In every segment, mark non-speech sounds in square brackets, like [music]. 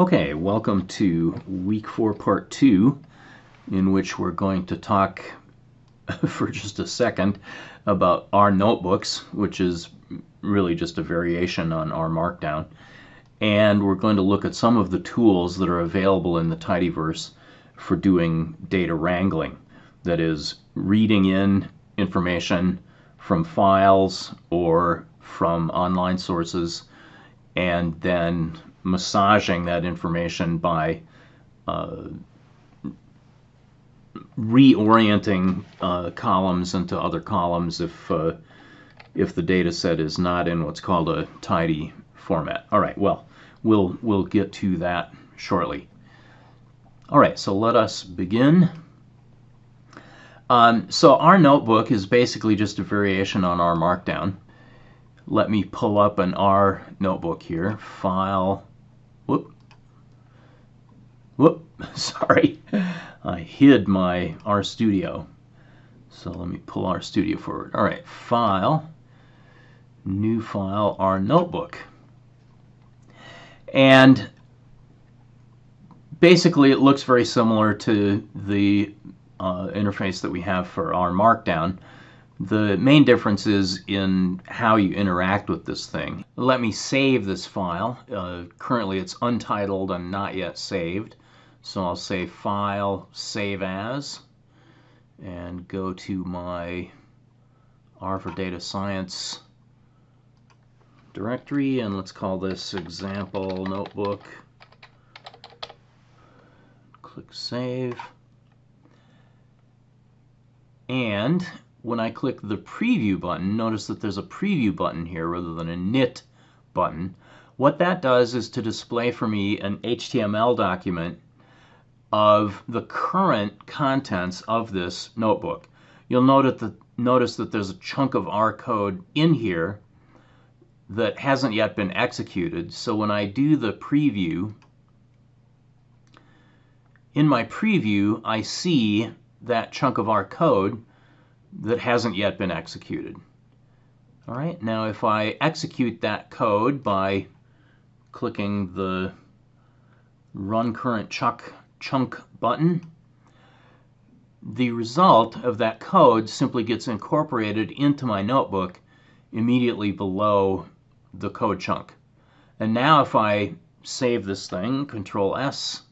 Okay, welcome to week four, part two, in which we're going to talk [laughs] for just a second about R notebooks, which is really just a variation on R Markdown. And we're going to look at some of the tools that are available in the Tidyverse for doing data wrangling. That is, reading in information from files or from online sources and then massaging that information by uh, reorienting uh, columns into other columns if uh, if the data set is not in what's called a tidy format. All right, well, we'll we'll get to that shortly. All right, so let us begin. Um, so R notebook is basically just a variation on R Markdown. Let me pull up an R notebook here. File, whoop, [laughs] sorry. I hid my RStudio. So let me pull RStudio forward. All right, File, New File, R Notebook. And basically it looks very similar to the uh, interface that we have for R Markdown. The main difference is in how you interact with this thing. Let me save this file. Uh, currently it's untitled and not yet saved. So I'll say File, Save As, and go to my R for Data Science directory, and let's call this Example Notebook. Click Save. And when I click the preview button, notice that there's a preview button here rather than a knit button. What that does is to display for me an HTML document of the current contents of this notebook. You'll notice that, notice that there's a chunk of R code in here that hasn't yet been executed. So when I do the preview, in my preview, I see that chunk of R code that hasn't yet been executed. All right, now if I execute that code by clicking the Run Current Chunk, chunk button, the result of that code simply gets incorporated into my notebook immediately below the code chunk. And now if I save this thing, Control S,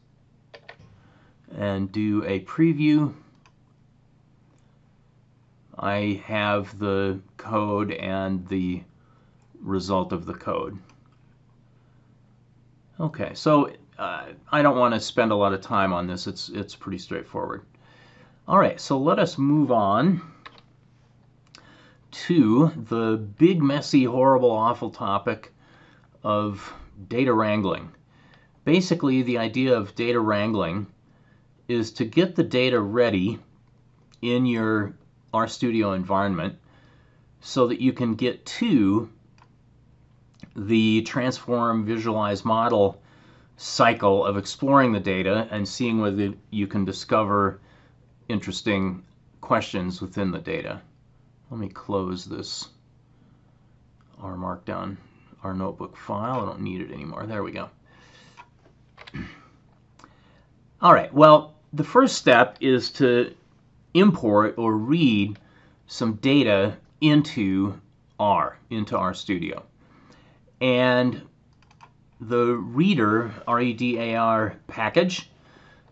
and do a preview, I have the code and the result of the code. Okay, so uh, I don't want to spend a lot of time on this. It's, it's pretty straightforward. All right, so let us move on to the big, messy, horrible, awful topic of data wrangling. Basically, the idea of data wrangling is to get the data ready in your RStudio environment so that you can get to the transform, visualize, model cycle of exploring the data and seeing whether you can discover interesting questions within the data. Let me close this R Markdown, R notebook file. I don't need it anymore. There we go. [clears throat] All right, well, the first step is to import or read some data into R, into RStudio. And the readr, R-E-D-A-R package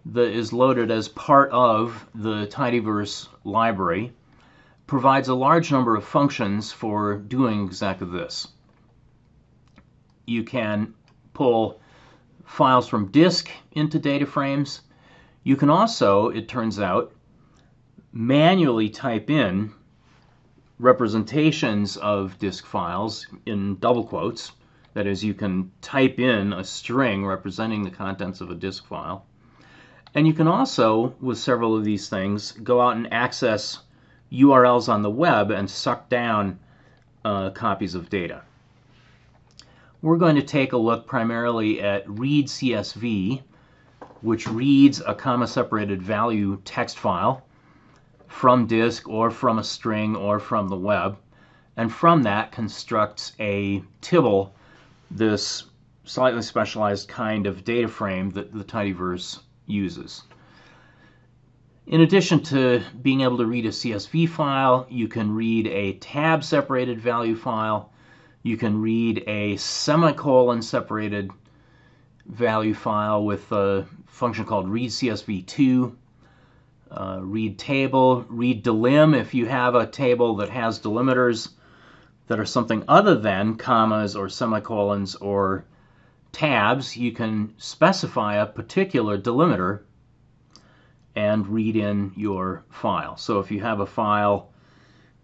that is loaded as part of the Tidyverse library provides a large number of functions for doing exactly this. You can pull files from disk into data frames. You can also, it turns out, manually type in representations of disk files in double quotes. That is, you can type in a string representing the contents of a disk file. And you can also, with several of these things, go out and access URLs on the web and suck down uh, copies of data. We're going to take a look primarily at read CSV, which reads a comma-separated value text file from disk or from a string or from the web. And from that constructs a tibble, this slightly specialized kind of data frame that the tidyverse uses. In addition to being able to read a CSV file, you can read a tab separated value file. You can read a semicolon separated value file with a function called read CSV2. Uh, read table, read delim if you have a table that has delimiters that are something other than commas or semicolons or tabs, you can specify a particular delimiter and read in your file. So if you have a file,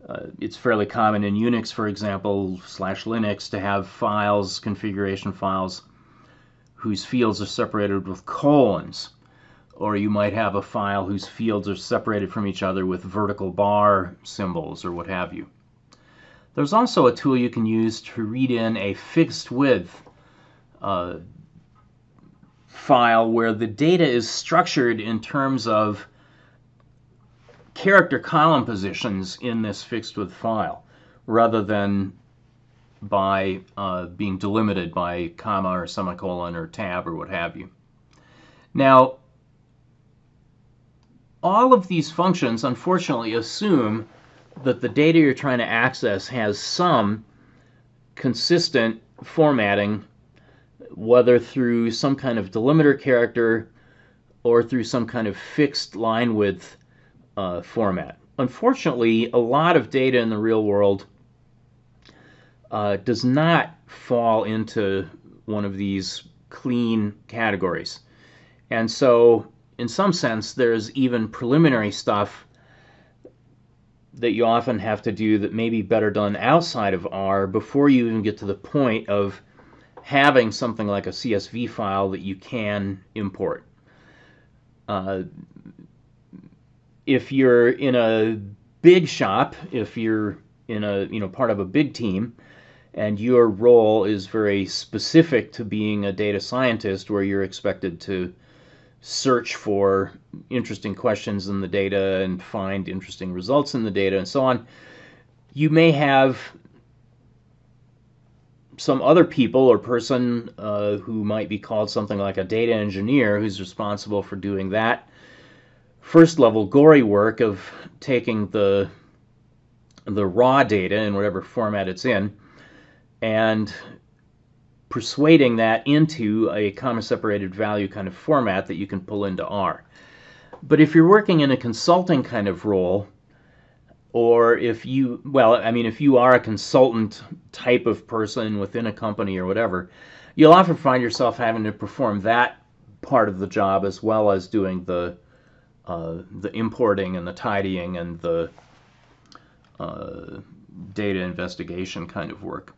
uh, it's fairly common in Unix, for example, slash Linux, to have files, configuration files, whose fields are separated with colons. Or you might have a file whose fields are separated from each other with vertical bar symbols or what have you. There's also a tool you can use to read in a fixed width uh, file where the data is structured in terms of character column positions in this fixed width file rather than by uh, being delimited by comma or semicolon or tab or what have you. Now, all of these functions unfortunately assume that the data you're trying to access has some consistent formatting whether through some kind of delimiter character or through some kind of fixed line width uh, format. Unfortunately, a lot of data in the real world uh, does not fall into one of these clean categories. And so, in some sense, there's even preliminary stuff that you often have to do that may be better done outside of R before you even get to the point of having something like a CSV file that you can import. Uh, if you're in a big shop, if you're in a you know part of a big team, and your role is very specific to being a data scientist, where you're expected to search for interesting questions in the data and find interesting results in the data and so on, you may have some other people or person uh, who might be called something like a data engineer who's responsible for doing that. First level gory work of taking the the raw data in whatever format it's in and persuading that into a comma separated value kind of format that you can pull into R. But if you're working in a consulting kind of role, or if you well i mean if you are a consultant type of person within a company or whatever you'll often find yourself having to perform that part of the job as well as doing the uh, the importing and the tidying and the uh, data investigation kind of work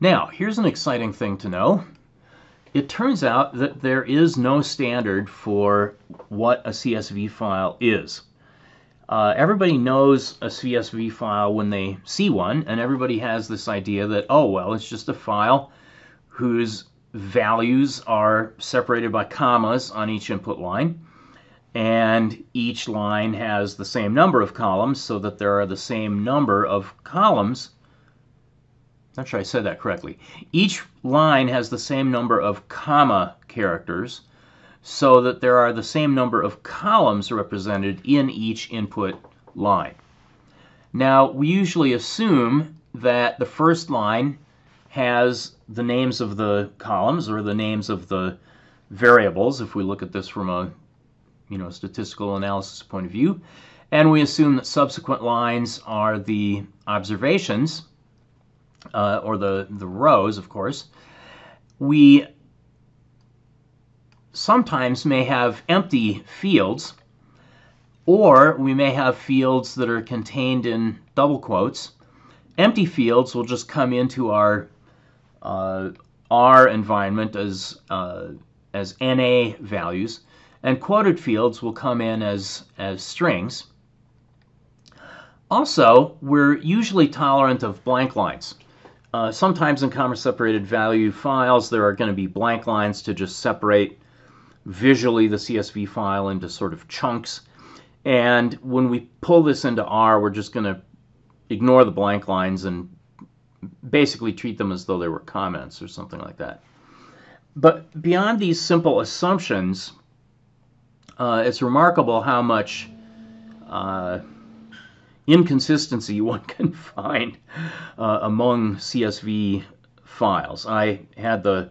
now here's an exciting thing to know it turns out that there is no standard for what a csv file is uh, everybody knows a CSV file when they see one, and everybody has this idea that, oh, well, it's just a file whose values are separated by commas on each input line, and each line has the same number of columns so that there are the same number of columns. Not sure I said that correctly. Each line has the same number of comma characters so that there are the same number of columns represented in each input line. Now, we usually assume that the first line has the names of the columns or the names of the variables, if we look at this from a you know, statistical analysis point of view. And we assume that subsequent lines are the observations, uh, or the, the rows, of course. We sometimes may have empty fields, or we may have fields that are contained in double quotes. Empty fields will just come into our uh, R environment as, uh, as NA values, and quoted fields will come in as, as strings. Also, we're usually tolerant of blank lines. Uh, sometimes in comma separated value files, there are going to be blank lines to just separate visually the CSV file into sort of chunks. And when we pull this into R, we're just going to ignore the blank lines and basically treat them as though they were comments or something like that. But beyond these simple assumptions, uh, it's remarkable how much uh, inconsistency [laughs] one can find uh, among CSV files. I had the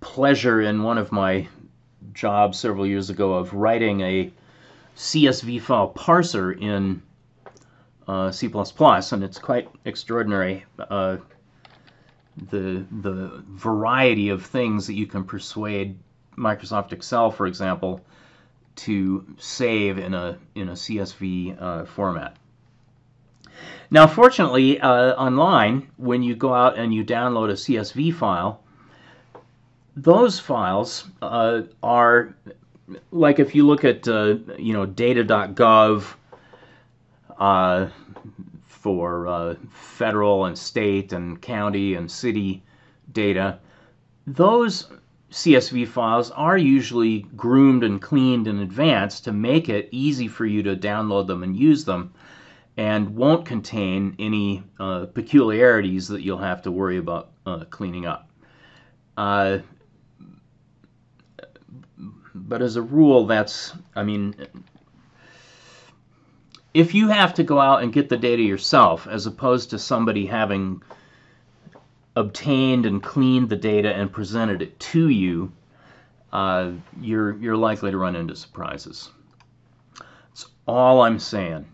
pleasure in one of my jobs several years ago of writing a CSV file parser in uh, C++, and it's quite extraordinary uh, the the variety of things that you can persuade Microsoft Excel, for example, to save in a in a CSV uh, format. Now, fortunately, uh, online, when you go out and you download a CSV file, those files uh, are like if you look at uh, you know data.gov uh, for uh, federal and state and county and city data, those CSV files are usually groomed and cleaned in advance to make it easy for you to download them and use them and won't contain any uh, peculiarities that you'll have to worry about uh, cleaning up. Uh, but as a rule, that's, I mean, if you have to go out and get the data yourself, as opposed to somebody having obtained and cleaned the data and presented it to you, uh, you're, you're likely to run into surprises. That's all I'm saying.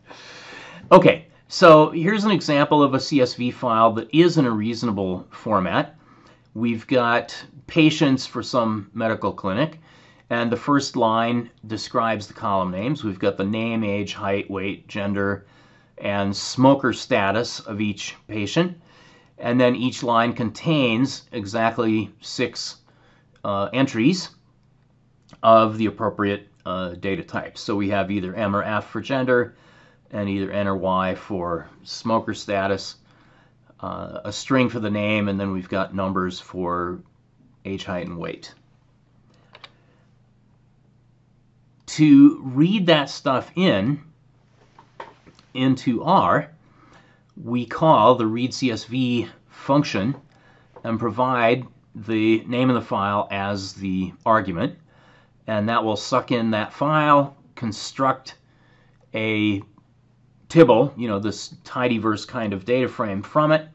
[laughs] okay, so here's an example of a CSV file that is in a reasonable format. We've got patients for some medical clinic. And the first line describes the column names. We've got the name, age, height, weight, gender, and smoker status of each patient. And then each line contains exactly six uh, entries of the appropriate uh, data types. So we have either M or F for gender, and either N or Y for smoker status, uh, a string for the name, and then we've got numbers for age, height, and weight. to read that stuff in into R, we call the read CSV function and provide the name of the file as the argument. And that will suck in that file, construct a tibble, you know, this tidyverse kind of data frame from it.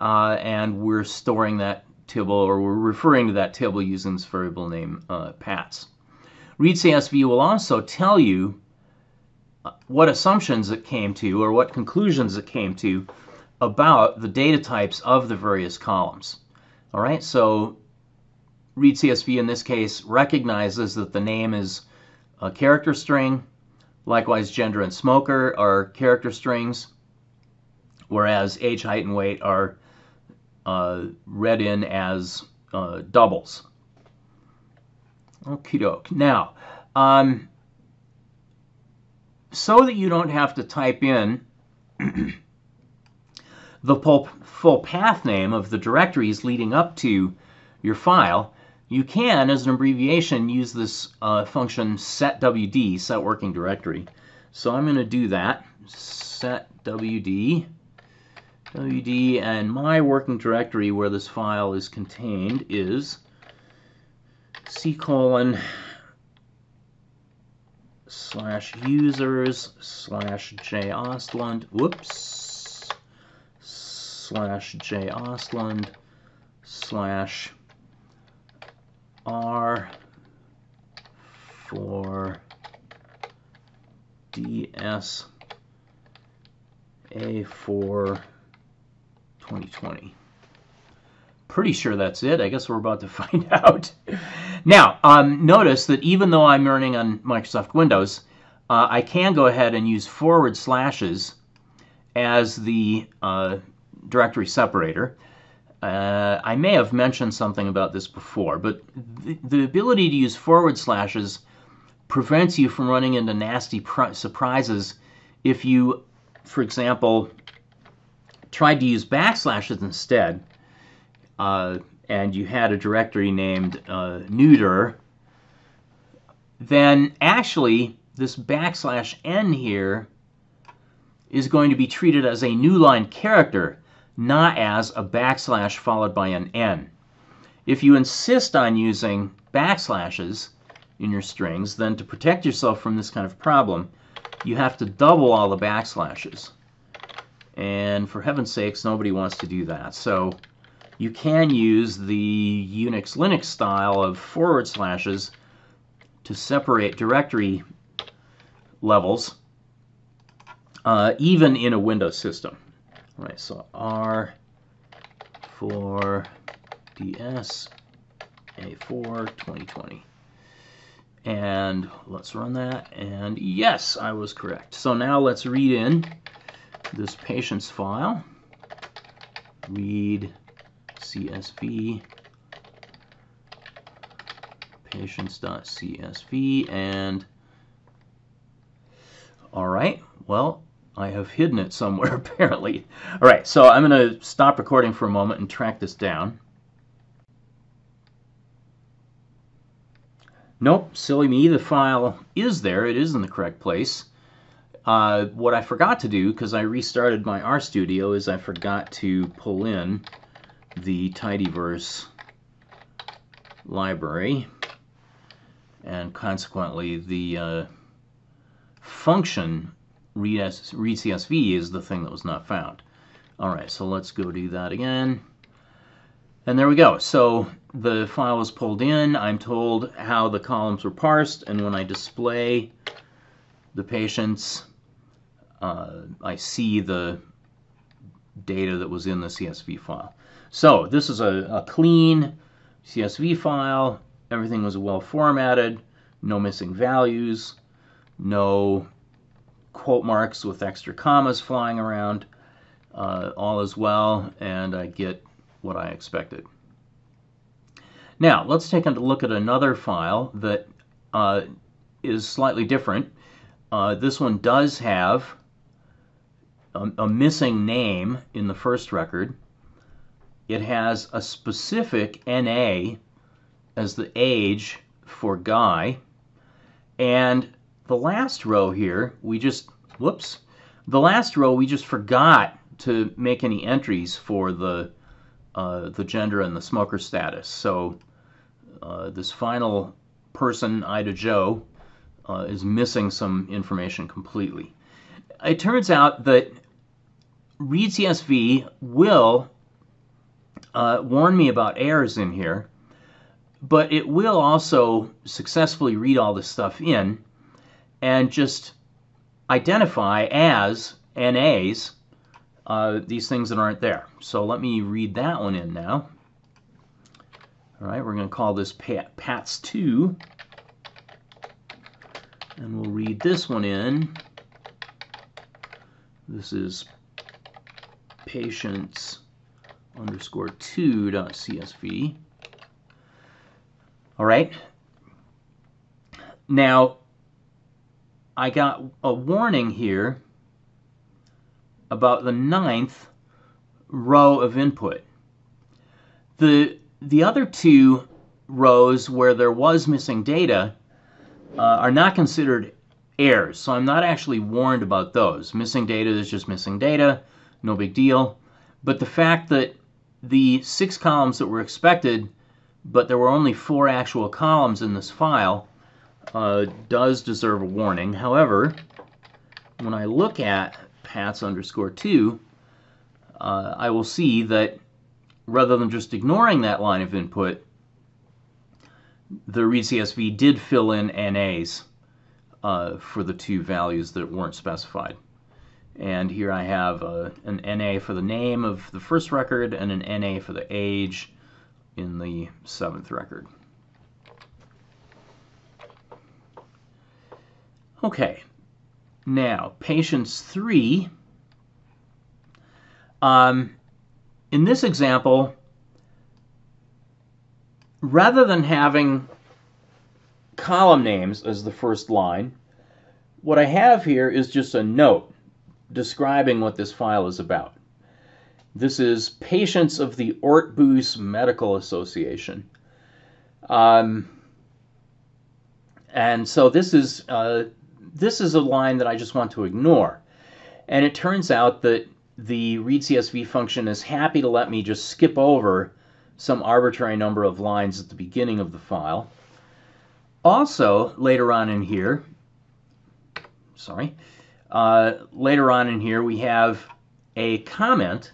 Uh, and we're storing that tibble, or we're referring to that tibble using this variable name uh, pats. ReadCSV will also tell you uh, what assumptions it came to or what conclusions it came to about the data types of the various columns. All right, so ReadCSV in this case recognizes that the name is a character string. Likewise, gender and smoker are character strings, whereas age, height, and weight are uh, read in as uh, doubles. Okie doke. Now, um, so that you don't have to type in [clears throat] the full path name of the directories leading up to your file, you can, as an abbreviation, use this uh, function setwd, set working directory. So I'm going to do that, setwd, wd, and my working directory where this file is contained is C colon slash users slash jostlund, whoops, slash jostlund slash R for DS A for 2020. Pretty sure that's it. I guess we're about to [laughs] find out. Now, um, notice that even though I'm running on Microsoft Windows, uh, I can go ahead and use forward slashes as the uh, directory separator. Uh, I may have mentioned something about this before, but the, the, ability to use forward slashes prevents you from running into nasty surprises if you, for example, tried to use backslashes instead. Uh, and you had a directory named uh, neuter, then actually this backslash n here is going to be treated as a new line character, not as a backslash followed by an N. If you insist on using backslashes in your strings, then to protect yourself from this kind of problem, you have to double all the backslashes. And for heaven's sakes, nobody wants to do that. So you can use the Unix Linux style of forward slashes to separate directory levels, uh, even in a Windows system. All right, so R for DS A4 2020. And let's run that. And yes, I was correct. So now let's read in this patient's file. Read CSV patients.csv and all right well I have hidden it somewhere [laughs] apparently all right so I'm gonna stop recording for a moment and track this down Nope, silly me, the file is there. It is in the correct place. Uh, what I forgot to do, because I restarted my RStudio, is I forgot to pull in the tidyverse library, and consequently the uh, function read, read CSV is the thing that was not found. All right, so let's go do that again. And there we go. So the file was pulled in. I'm told how the columns were parsed, and when I display the patients, uh, I see the data that was in the CSV file. So this is a, a clean CSV file. Everything was well formatted, no missing values, no quote marks with extra commas flying around. Uh, all is well, and I get what I expected. Now, let's take a look at another file that uh, is slightly different. Uh, this one does have a, a, missing name in the first record. It has a specific NA as the age for Guy. And the last row here, we just, whoops, the last row we just forgot to make any entries for the uh, the gender and the smoker status. So uh, this final person, Ida Joe, uh, is missing some information completely. It turns out that ReadCSV will uh, warn me about errors in here, but it will also successfully read all this stuff in and just identify as NAs uh, these things that aren't there. So let me read that one in now. All right, we're going to call this Pat, PATS 2. And we'll read this one in. This is patients underscore 2.csv. All right. Now, I got a warning here about the ninth row of input. The, the other two rows where there was missing data uh, are not considered errors, so I'm not actually warned about those. Missing data is just missing data, no big deal. But the fact that the six columns that were expected, but there were only four actual columns in this file, uh, does deserve a warning. However, when I look at pats underscore 2, uh, I will see that rather than just ignoring that line of input, the readcsv did fill in NAs uh, for the two values that weren't specified. And here I have uh, an NA for the name of the first record and an NA for the age in the seventh record. Okay, now, patients 3. Um, in this example, rather than having column names as the first line, what I have here is just a note describing what this file is about. This is Patients of the Ortbus Medical Association. Um, and so this is uh, this is a line that I just want to ignore. And it turns out that the read CSV function is happy to let me just skip over some arbitrary number of lines at the beginning of the file. Also, later on in here, sorry, uh, later on in here we have a comment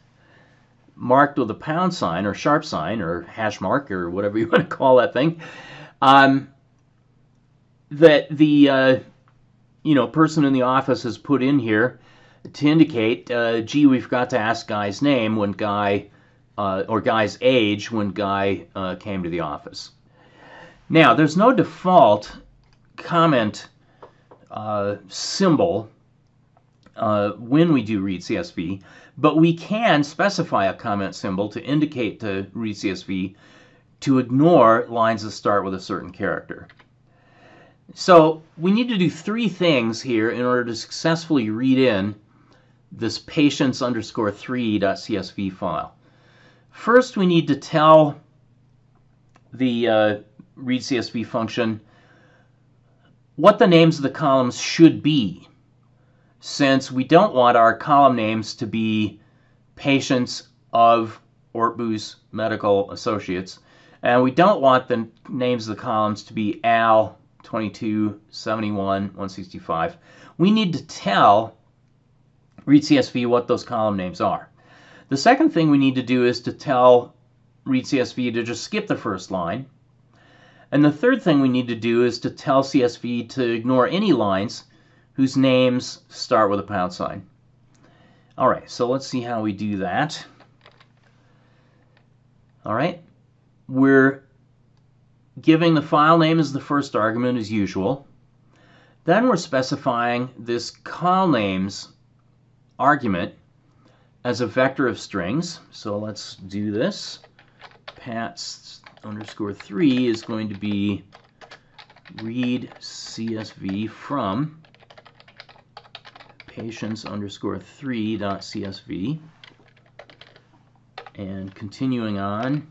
marked with a pound sign or sharp sign or hash mark or whatever you [laughs] want to call that thing um, that the uh, you know person in the office has put in here to indicate, uh, gee, we've got to ask Guy's name when Guy uh, or Guy's age when Guy uh, came to the office. Now, there's no default comment uh, symbol uh, when we do read CSV, but we can specify a comment symbol to indicate to read CSV to ignore lines that start with a certain character. So we need to do three things here in order to successfully read in this patients underscore 3.csv file. First, we need to tell the uh, read CSV function what the names of the columns should be, since we don't want our column names to be patients of Ortbus Medical Associates, and we don't want the names of the columns to be Al 22, 71, 165. We need to tell read CSV what those column names are. The second thing we need to do is to tell read CSV to just skip the first line. And the third thing we need to do is to tell CSV to ignore any lines whose names start with a pound sign. All right, so let's see how we do that. All right, we're giving the file name as the first argument as usual. Then we're specifying this col names argument as a vector of strings. So let's do this. Pats underscore 3 is going to be read CSV from patients underscore 3 dot CSV. And continuing on.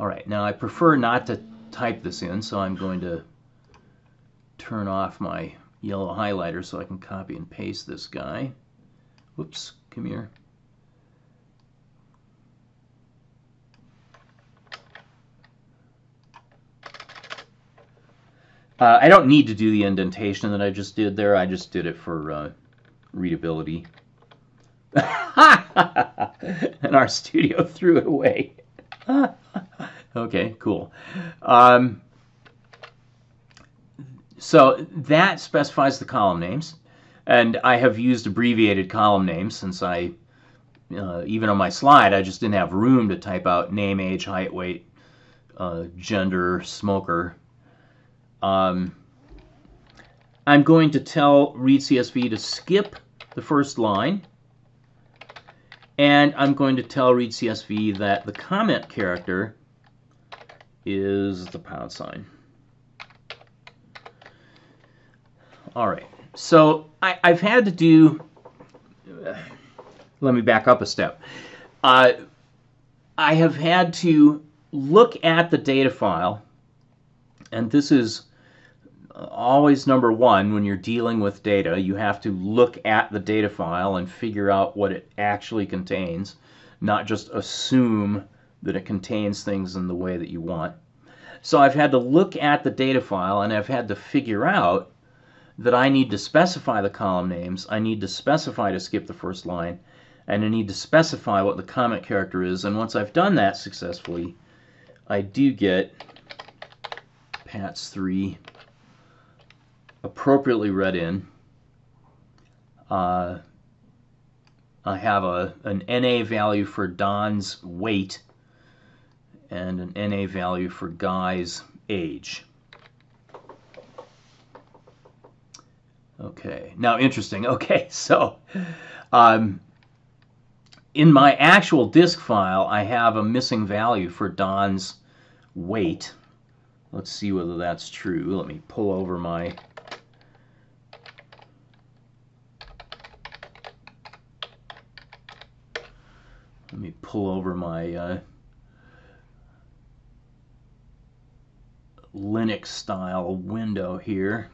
All right, now I prefer not to type this in, so I'm going to turn off my yellow highlighter so I can copy and paste this guy. Whoops, come here. Uh, I don't need to do the indentation that I just did there. I just did it for uh, readability. [laughs] and RStudio threw it away. [laughs] okay, cool. Um, so that specifies the column names. And I have used abbreviated column names since I, uh, even on my slide, I just didn't have room to type out name, age, height, weight, uh, gender, smoker. Um, I'm going to tell read CSV to skip the first line. And I'm going to tell read CSV that the comment character is the pound sign. All right. So I, have had to do. Uh, let me back up a step. Uh, I have had to look at the data file, and this is always number one when you're dealing with data. You have to look at the data file and figure out what it actually contains, not just assume that it contains things in the way that you want. So I've had to look at the data file and I've had to figure out that I need to specify the column names, I need to specify to skip the first line, and I need to specify what the comment character is. And once I've done that successfully, I do get PATS3 appropriately read in. Uh, I have a, an NA value for Don's weight and an NA value for Guy's age. Okay, now interesting. [laughs] Okay, so um, in my actual disk file, I have a missing value for Don's weight. Let's see whether that's true. Let me pull over my let me pull over my uh, Linux style window here.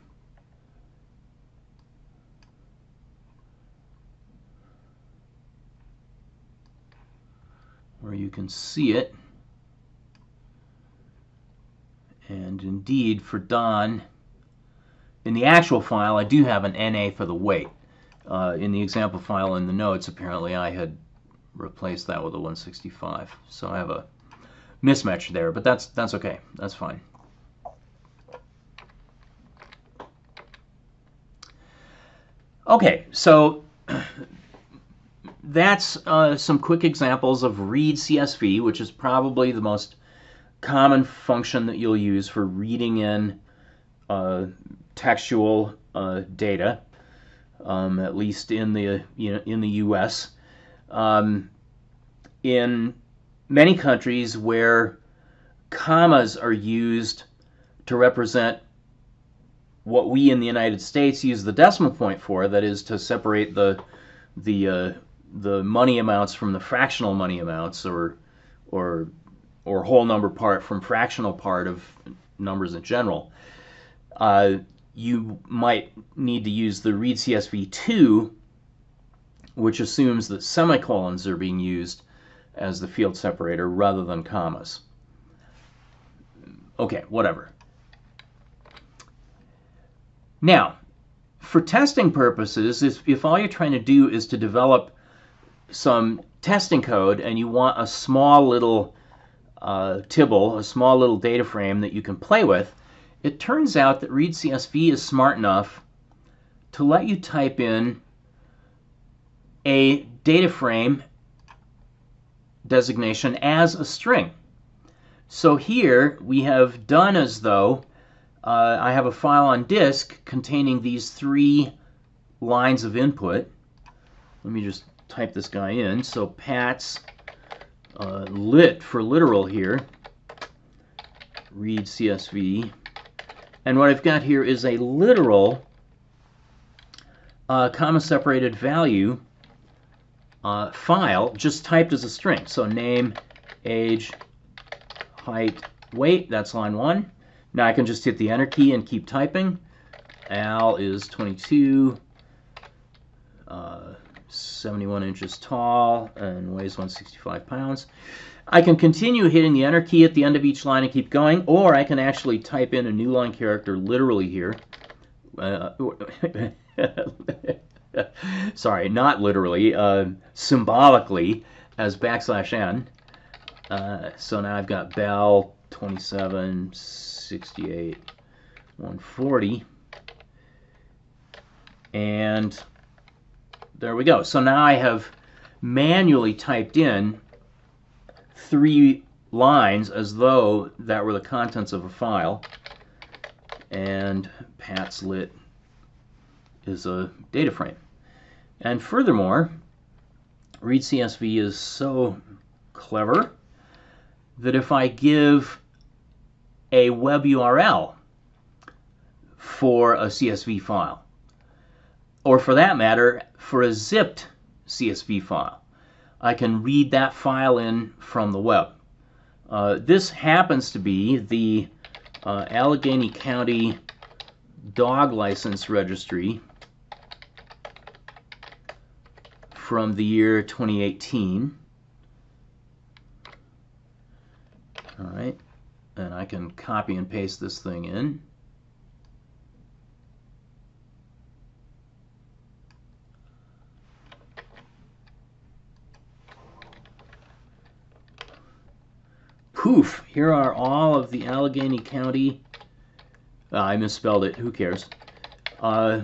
Where you can see it. And indeed for Don, in the actual file I do have an NA for the weight. Uh, in the example file in the notes apparently I had replaced that with a 165. So I have a mismatch there, but that's that's okay. That's fine. Okay, so [clears throat] that's uh, some quick examples of read CSV, which is probably the most common function that you'll use for reading in uh, textual uh, data, um, at least in the you know, in the U.S. Um, in many countries where commas are used to represent what we in the United States use the decimal point for, that is to separate the the uh, the money amounts from the fractional money amounts, or or or whole number part from fractional part of numbers in general. Uh, you might need to use the read CSV2, which assumes that semicolons are being used as the field separator rather than commas. Okay, whatever. Now, for testing purposes, if, if all you're trying to do is to develop some testing code and you want a small little uh, tibble, a small little data frame that you can play with, it turns out that ReadCSV is smart enough to let you type in a data frame designation as a string. So here we have done as though uh, I have a file on disk containing these three lines of input. Let me just type this guy in. So Pat's uh, lit for literal here, read CSV. And what I've got here is a literal uh, comma separated value uh, file just typed as a string. So name, age, height, weight, that's line one. Now I can just hit the enter key and keep typing. Al is 22, uh, 71 inches tall, and weighs 165 pounds. I can continue hitting the enter key at the end of each line and keep going, or I can actually type in a new line character literally here. Uh, [laughs] sorry, not literally, uh, symbolically as backslash n. Uh, so now I've got Bell 27, 68, 140. And there we go. So now I have manually typed in three lines as though that were the contents of a file. And Pat's lit is a data frame. And furthermore, ReadCSV is so clever that if I give a web URL for a CSV file, or for that matter, for a zipped CSV file, I can read that file in from the web. Uh, this happens to be the uh, Allegheny County Dog License Registry from the year 2018. All right, and I can copy and paste this thing in. Poof! Here are all of the Allegheny County. Uh, I misspelled it. Who cares? Uh,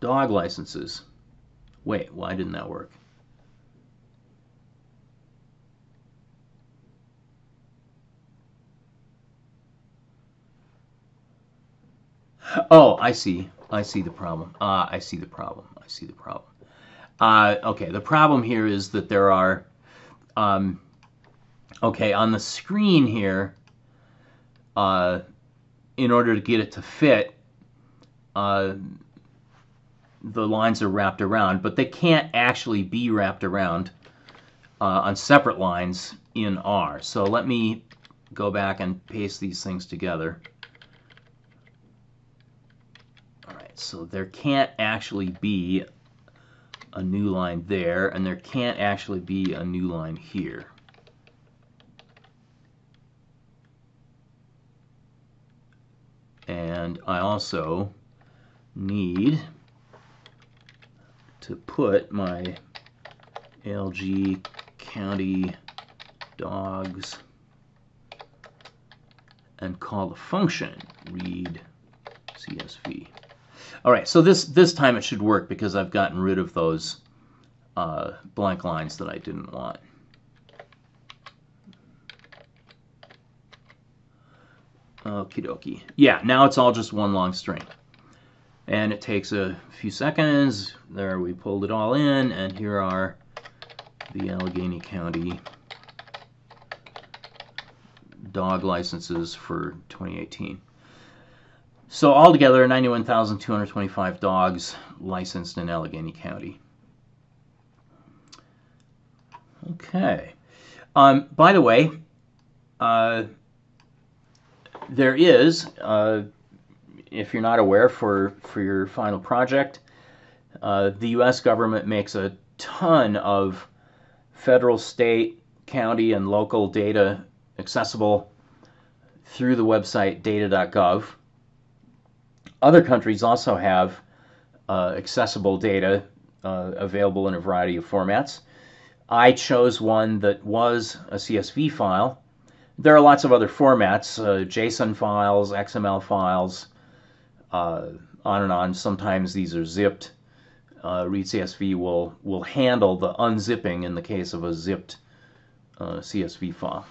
dog licenses. Wait, why didn't that work? Oh, I see. I see the problem. Uh, I see the problem. I see the problem. Uh, okay, the problem here is that there are, um, okay, on the screen here, uh, in order to get it to fit, uh, the lines are wrapped around, but they can't actually be wrapped around uh, on separate lines in R. So let me go back and paste these things together. All right, so there can't actually be a new line there, and there can't actually be a new line here. And I also need to put my LG County dogs and call the function read CSV. All right, so this, this time it should work because I've gotten rid of those uh, blank lines that I didn't want. Okie dokie. Yeah, now it's all just one long string. And it takes a few seconds. There, we pulled it all in, and here are the Allegheny County dog licenses for 2018. So altogether, 91,225 dogs licensed in Allegheny County. Okay. Um, by the way, uh, there is, uh, if you're not aware, for, for your final project, uh, the U.S. government makes a ton of federal, state, county, and local data accessible through the website data.gov. Other countries also have uh, accessible data uh, available in a variety of formats. I chose one that was a CSV file. There are lots of other formats, uh, JSON files, XML files, uh, on and on. Sometimes these are zipped. Uh, ReadCSV will, will handle the unzipping in the case of a zipped uh, CSV file.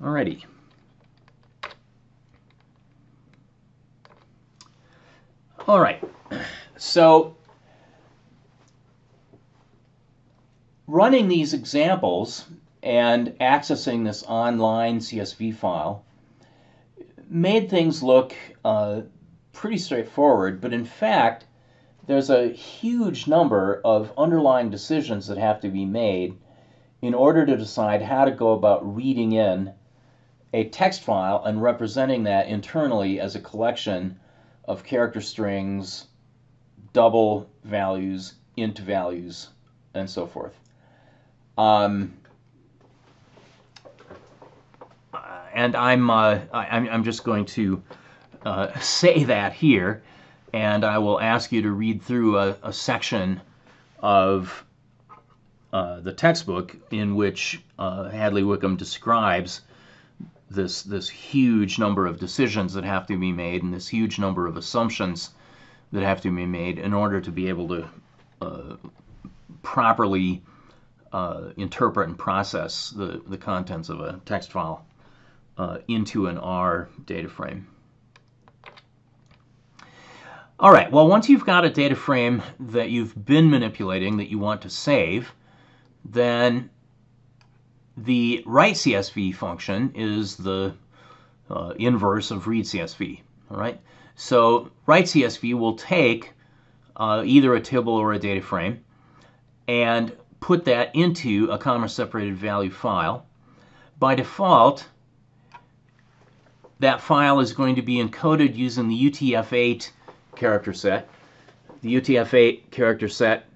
Alrighty. All right. So running these examples and accessing this online CSV file made things look uh, pretty straightforward, but in fact, there's a huge number of underlying decisions that have to be made in order to decide how to go about reading in a text file and representing that internally as a collection of character strings, double values, int values, and so forth. Um, and I'm, uh, I, am just going to uh, [laughs] say that here, and I will ask you to read through a, a section of uh, the textbook in which uh, Hadley Wickham describes this this huge number of decisions that have to be made and this huge number of assumptions that have to be made in order to be able to uh, properly uh, interpret and process the, the contents of a text file uh, into an R data frame. All right, well, once you've got a data frame that you've been manipulating that you want to save, then the write CSV function is the uh, inverse of read CSV. All right. So write CSV will take uh, either a table or a data frame and put that into a comma separated value file. By default, that file is going to be encoded using the UTF-8 character set. The UTF-8 character set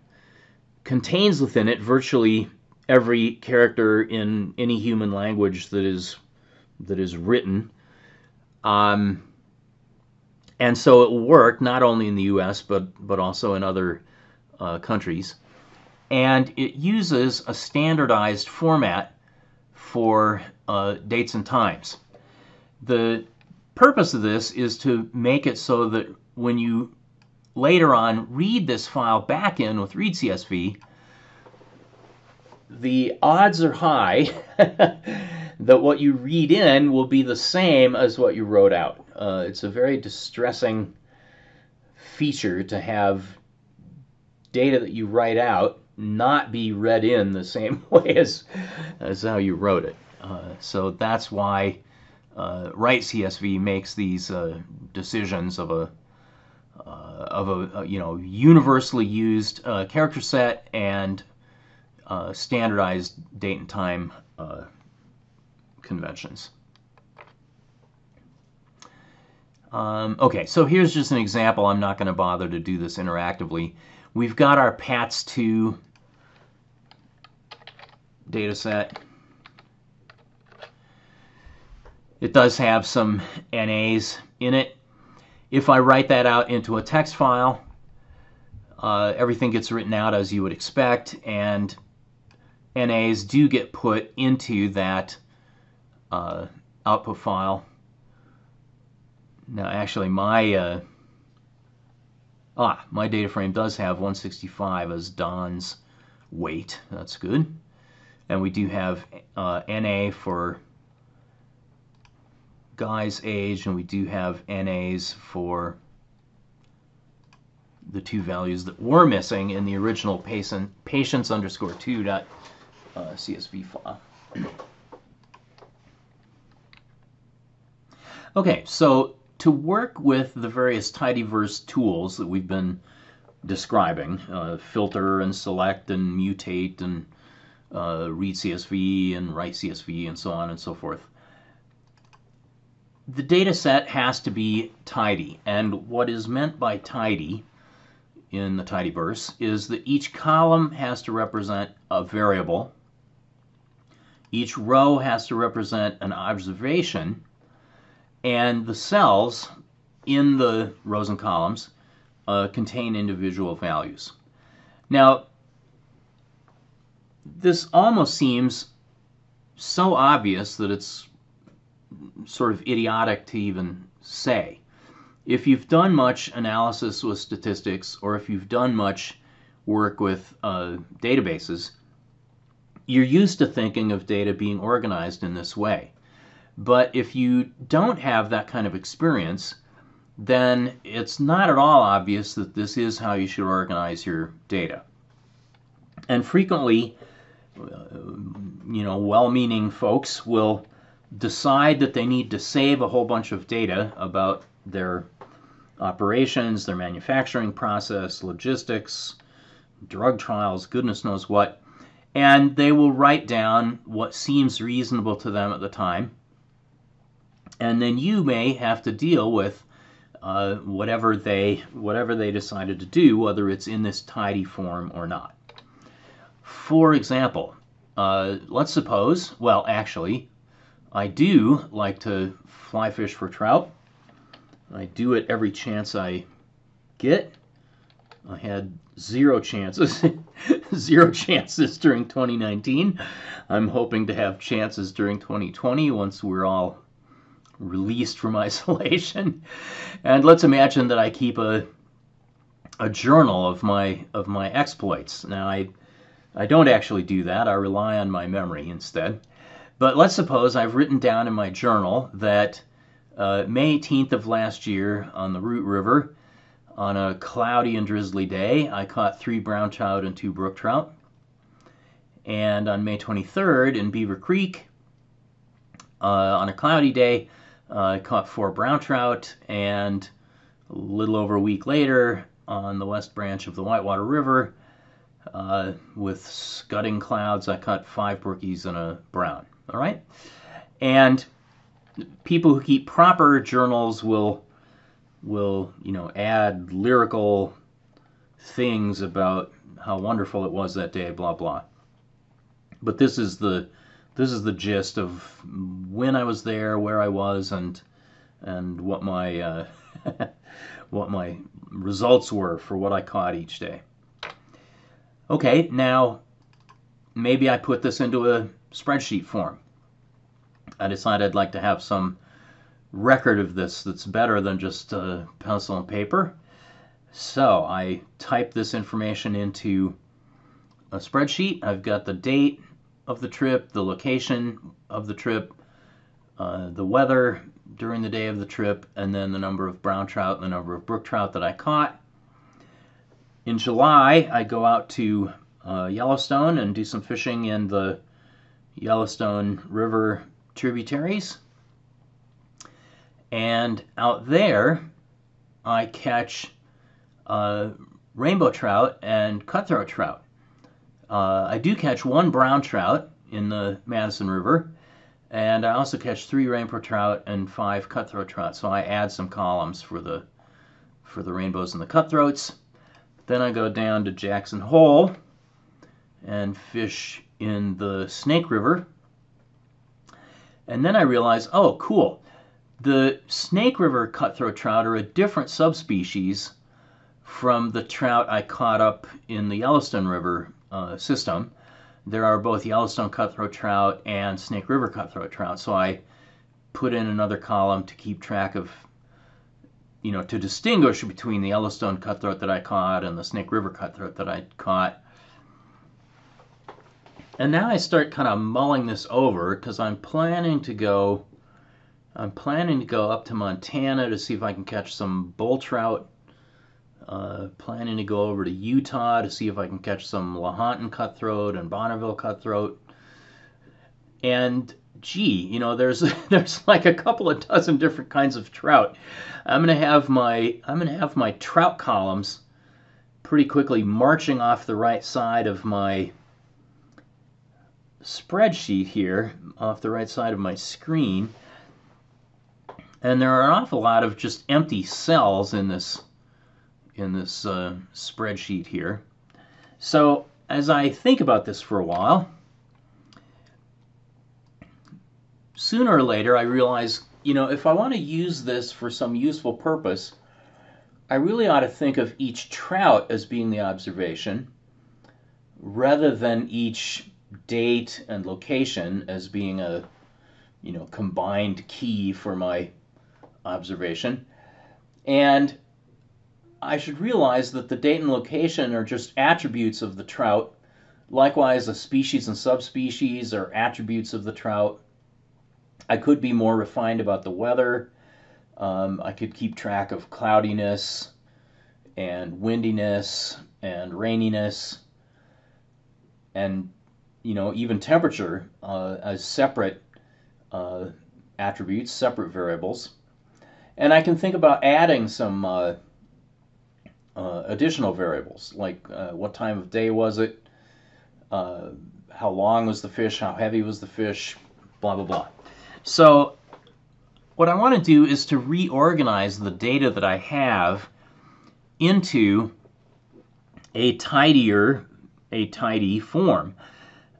contains within it virtually every character in any human language that is that is written. Um, and so it will work not only in the U.S. but but also in other uh, countries. And it uses a standardized format for uh, dates and times. The purpose of this is to make it so that when you later on read this file back in with readcsv, the odds are high [laughs] that what you read in will be the same as what you wrote out. Uh, it's a very distressing feature to have data that you write out not be read in the same [laughs] way as, as how you wrote it. Uh, so that's why uh, Write CSV makes these uh, decisions of a uh, of a, a, you know universally used uh, character set and uh, standardized date and time uh, conventions. Um, okay, so here's just an example. I'm not going to bother to do this interactively. we've got our PATS2 data set. It does have some NAs in it. If I write that out into a text file, uh, everything gets written out as you would expect, and NAs do get put into that uh, output file. Now, actually, my uh, ah, my data frame does have 165 as Don's weight. That's good. And we do have uh, NA for Guy's age, and we do have NAs for the two values that were missing in the original patient, patients underscore 2 dot uh, CSV file. Okay, so to work with the various tidyverse tools that we've been describing, uh, filter and select and mutate and uh, read CSV and write CSV and so on and so forth, the data set has to be tidy. And what is meant by tidy in the tidyverse is that each column has to represent a variable, each row has to represent an observation, and the cells in the rows and columns uh, contain individual values. Now, this almost seems so obvious that it's sort of idiotic to even say if you've done much analysis with statistics or if you've done much work with uh, databases, you're used to thinking of data being organized in this way. But if you don't have that kind of experience, then it's not at all obvious that this is how you should organize your data. And frequently, uh, you know, well-meaning folks will decide that they need to save a whole bunch of data about their operations, their manufacturing process, logistics, drug trials, goodness knows what. And they will write down what seems reasonable to them at the time. And then you may have to deal with uh, whatever they whatever they decided to do, whether it's in this tidy form or not. For example, uh, let's suppose, well, actually, I do like to fly fish for trout. I do it every chance I get. I had zero chances, [laughs] zero chances during 2019. I'm hoping to have chances during 2020 once we're all released from [laughs] isolation. And let's imagine that I keep a a journal of my of my exploits. Now I I don't actually do that. I rely on my memory instead. But let's suppose I've written down in my journal that uh, May 18th of last year on the Root River, on a cloudy and drizzly day, I caught three brown trout and two brook trout. And on May 23rd in Beaver Creek, uh, on a cloudy day, uh, I caught four brown trout. And a little over a week later, on the west branch of the Whitewater River, uh, with scudding clouds, I caught five brookies and a brown. All right? And people who keep proper journals will will you know add lyrical things about how wonderful it was that day blah blah. But this is the this is the gist of when I was there where I was and and what my uh, [laughs] what my results were for what I caught each day. Okay now maybe I put this into a spreadsheet form. I decided I'd like to have some record of this that's better than just pencil and paper. So I type this information into a spreadsheet. I've got the date of the trip, the location of the trip, uh, the weather during the day of the trip, and then the number of brown trout and the number of brook trout that I caught. In July, I go out to uh, Yellowstone and do some fishing in the Yellowstone River tributaries. And out there, I catch uh, rainbow trout and cutthroat trout. Uh, I do catch one brown trout in the Madison River, and I also catch three rainbow trout and five cutthroat trout. So I add some columns for the for the rainbows and the cutthroats. Then I go down to Jackson Hole and fish in the Snake River. And then I realize, oh, cool. The Snake River cutthroat trout are a different subspecies from the trout I caught up in the Yellowstone River uh, system. There are both Yellowstone cutthroat trout and Snake River cutthroat trout. So I put in another column to keep track of, you know, to distinguish between the Yellowstone cutthroat that I caught and the Snake River cutthroat that I caught. And now I start kind of mulling this over because I'm planning to go I'm planning to go up to Montana to see if I can catch some bull trout. Uh, planning to go over to Utah to see if I can catch some Lahontan cutthroat and Bonneville cutthroat. And gee, you know, there's [laughs] there's like a couple of dozen different kinds of trout. I'm gonna have my I'm gonna have my trout columns pretty quickly marching off the right side of my spreadsheet here, off the right side of my screen. And there are an awful lot of just empty cells in this in this uh, spreadsheet here. So as I think about this for a while, sooner or later I realize, you know, if I want to use this for some useful purpose, I really ought to think of each trout as being the observation rather than each date and location as being a you know combined key for my observation. And I should realize that the date and location are just attributes of the trout. Likewise, a species and subspecies are attributes of the trout. I could be more refined about the weather. Um, I could keep track of cloudiness and windiness and raininess and you know even temperature uh, as separate uh, attributes, separate variables. And I can think about adding some uh, uh, additional variables, like uh, what time of day was it, uh, how long was the fish, how heavy was the fish, blah, blah, blah. So what I want to do is to reorganize the data that I have into a tidier, a tidy form,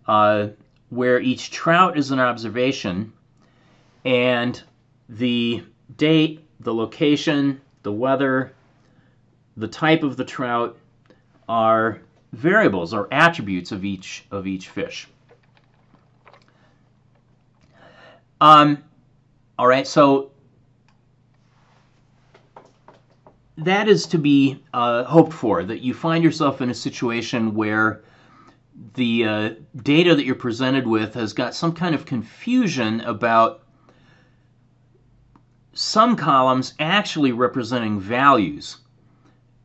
uh, where each trout is an observation and the date the location, the weather, the type of the trout are variables or attributes of each of each fish. Um, all right, so that is to be uh, hoped for, that you find yourself in a situation where the uh, data that you're presented with has got some kind of confusion about some columns actually representing values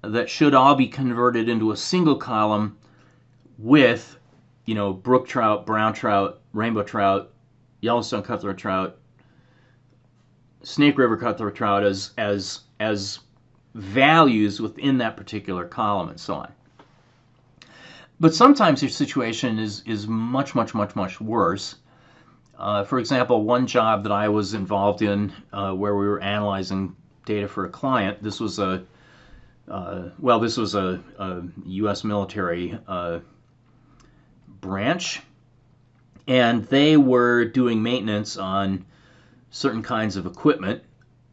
that should all be converted into a single column with, you know, brook trout, brown trout, rainbow trout, Yellowstone cutthroat trout, Snake River cutthroat trout as as as values within that particular column and so on. But sometimes your situation is is much much much much worse uh, for example, one job that I was involved in uh, where we were analyzing data for a client, this was a, uh, well, this was a, a U.S. military uh, branch, and they were doing maintenance on certain kinds of equipment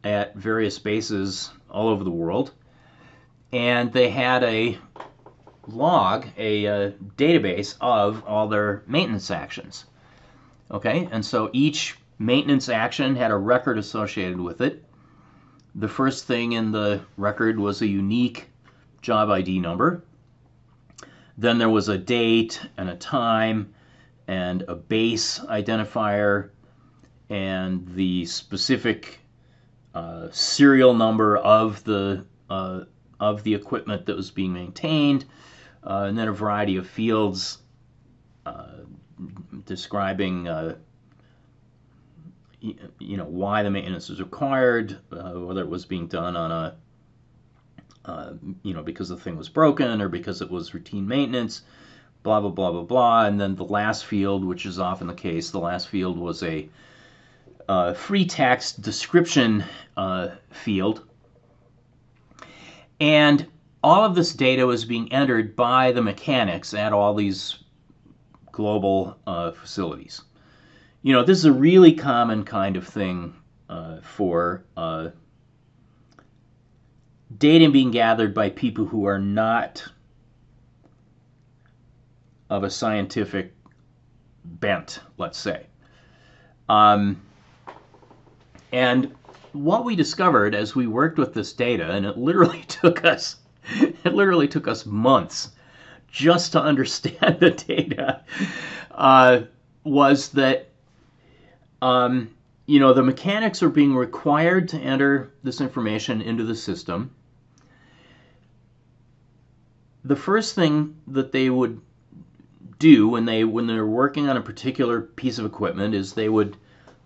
at various bases all over the world. And they had a log, a, uh, database of all their maintenance actions. Okay, and so each maintenance action had a record associated with it. The first thing in the record was a unique job ID number. Then there was a date and a time and a base identifier and the specific uh, serial number of the uh, of the equipment that was being maintained, uh, and then a variety of fields describing uh, you know why the maintenance was required, uh, whether it was being done on a uh, you know because the thing was broken or because it was routine maintenance, blah blah blah blah blah. And then the last field, which is often the case, the last field was a uh, free text description uh, field, and all of this data was being entered by the mechanics at all these global uh, facilities. You know, this is a really common kind of thing uh, for uh, data being gathered by people who are not of a scientific bent, let's say. Um, and what we discovered as we worked with this data, and it literally [laughs] took us, it literally took us months just to understand [laughs] the data, uh, was that um, you know the mechanics are being required to enter this information into the system. The first thing that they would do when they when they're working on a particular piece of equipment is they would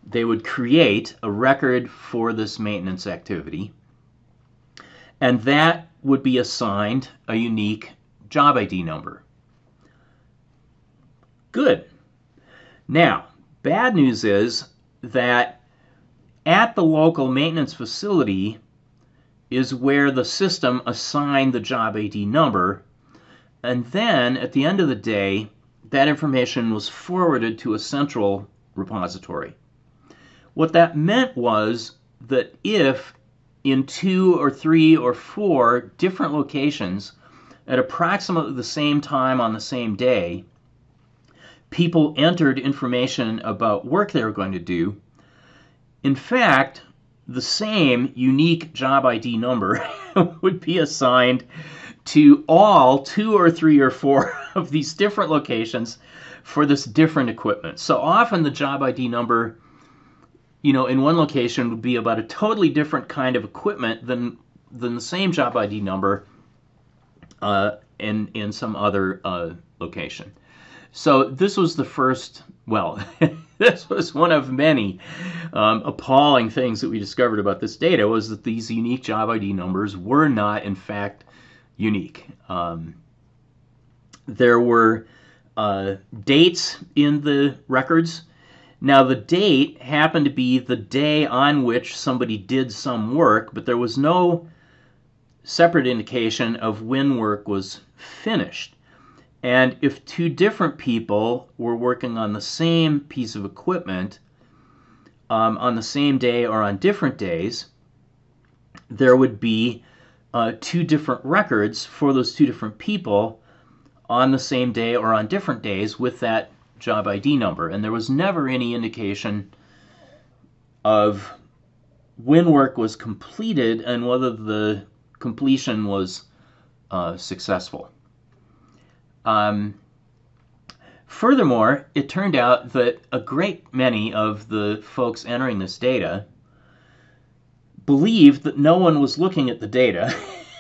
they would create a record for this maintenance activity and that would be assigned a unique job ID number. Good. Now, bad news is that at the local maintenance facility is where the system assigned the job ID number and then at the end of the day that information was forwarded to a central repository. What that meant was that if in two or three or four different locations at approximately the same time on the same day, people entered information about work they were going to do, in fact, the same unique job ID number [laughs] would be assigned to all two or three or four [laughs] of these different locations for this different equipment. So often the job ID number you know, in one location would be about a totally different kind of equipment than than the same job ID number uh, in in some other uh, location. So this was the first. Well, [laughs] this was one of many um, appalling things that we discovered about this data was that these unique job ID numbers were not, in fact, unique. Um, there were uh, dates in the records now, the date happened to be the day on which somebody did some work, but there was no separate indication of when work was finished. And if two different people were working on the same piece of equipment um, on the same day or on different days, there would be uh, two different records for those two different people on the same day or on different days with that job ID number, and there was never any indication of when work was completed and whether the completion was uh, successful. Um, furthermore, it turned out that a great many of the folks entering this data believed that no one was looking at the data.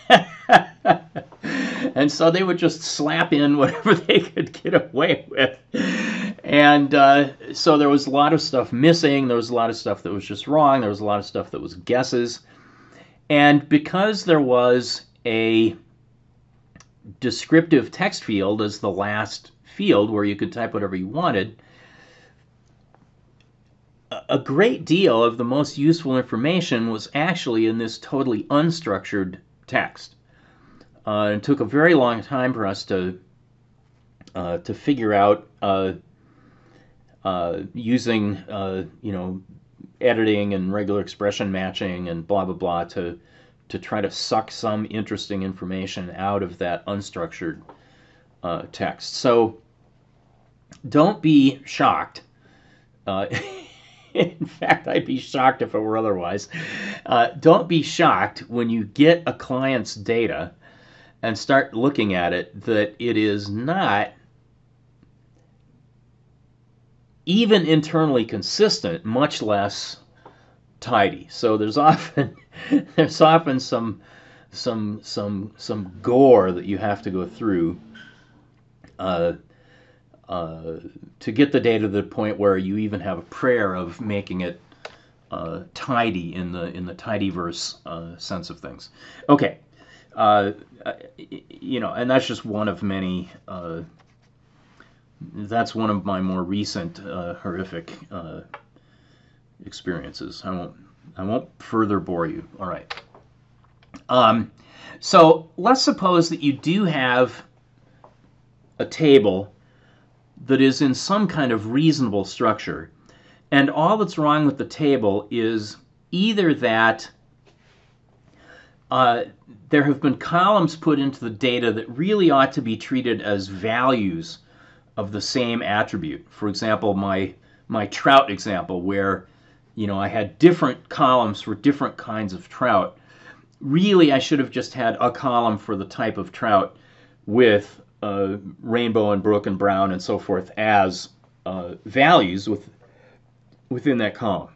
[laughs] and so they would just slap in whatever [laughs] they could get away with. And uh, so there was a lot of stuff missing. There was a lot of stuff that was just wrong. There was a lot of stuff that was guesses. And because there was a descriptive text field as the last field where you could type whatever you wanted, a great deal of the most useful information was actually in this totally unstructured text. Uh, it took a very long time for us to uh, to figure out uh, uh using uh, you know editing and regular expression matching and blah blah blah to to try to suck some interesting information out of that unstructured uh, text. So don't be shocked. Uh, [laughs] in fact, I'd be shocked if it were otherwise. Uh, don't be shocked when you get a client's data and start looking at it that it is not even internally consistent, much less tidy. So there's [laughs] often there's often some some some some gore that you have to go through uh, uh, to get the data to the point where you even have a prayer of making it uh, tidy in the in the tidyverse uh, sense of things. Okay, uh, you know, and that's just one of many. That's one of my more recent uh, horrific uh, experiences. I won't. I won't further bore you. All right. Um, So let's suppose that you do have a table that is in some kind of reasonable structure, and all that's wrong with the table is either that uh, there have been columns put into the data that really ought to be treated as values of the same attribute. For example, my my trout example where you know I had different columns for different kinds of trout. Really, I should have just had a column for the type of trout with uh, rainbow and brook and brown and so forth as uh, values with, within that column.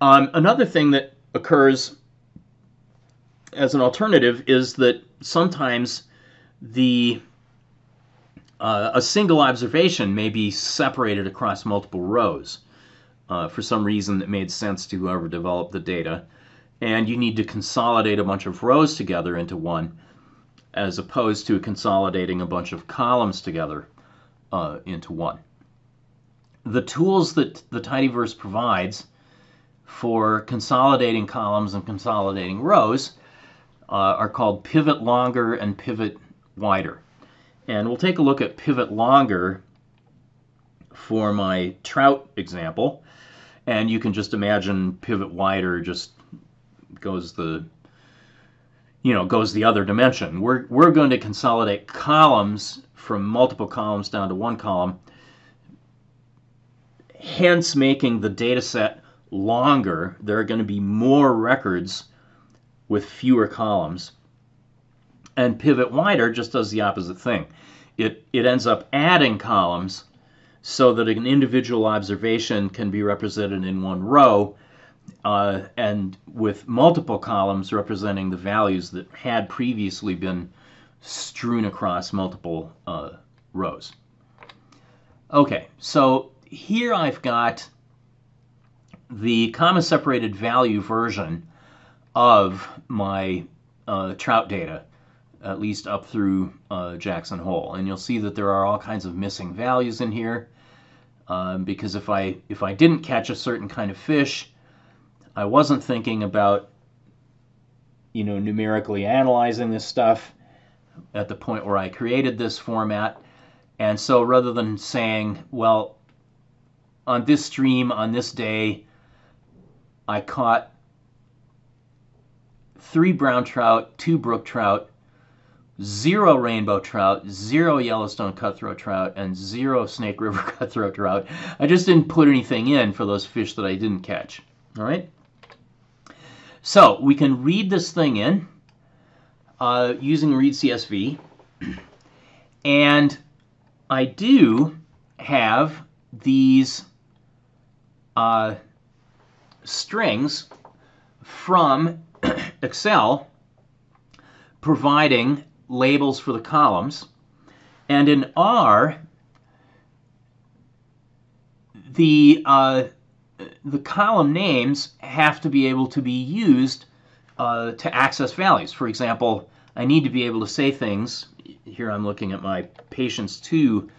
Um, another thing that occurs as an alternative is that sometimes the uh, a single observation may be separated across multiple rows uh, for some reason that made sense to whoever developed the data. And you need to consolidate a bunch of rows together into one, as opposed to consolidating a bunch of columns together uh, into one. The tools that the tidyverse provides for consolidating columns and consolidating rows uh, are called pivot longer and pivot wider. And we'll take a look at pivot longer for my trout example. And you can just imagine pivot wider just goes the you know goes the other dimension. We're we're going to consolidate columns from multiple columns down to one column, hence making the data set longer. There are going to be more records with fewer columns. And pivot wider just does the opposite thing. It, it ends up adding columns so that an individual observation can be represented in one row uh, and with multiple columns representing the values that had previously been strewn across multiple uh, rows. Okay, so here I've got the comma separated value version of my uh, trout data, at least up through uh, Jackson Hole. And you'll see that there are all kinds of missing values in here. Um, because if I if I didn't catch a certain kind of fish, I wasn't thinking about you know numerically analyzing this stuff at the point where I created this format. And so rather than saying, well, on this stream on this day, I caught three brown trout, two brook trout, zero rainbow trout, zero Yellowstone cutthroat trout, and zero Snake River [laughs] cutthroat trout. I just didn't put anything in for those fish that I didn't catch. All right? So we can read this thing in uh, using read CSV. And I do have these uh, strings from [coughs] Excel providing labels for the columns. And in R, the, uh, the column names have to be able to be used uh, to access values. For example, I need to be able to say things. Here I'm looking at my patients to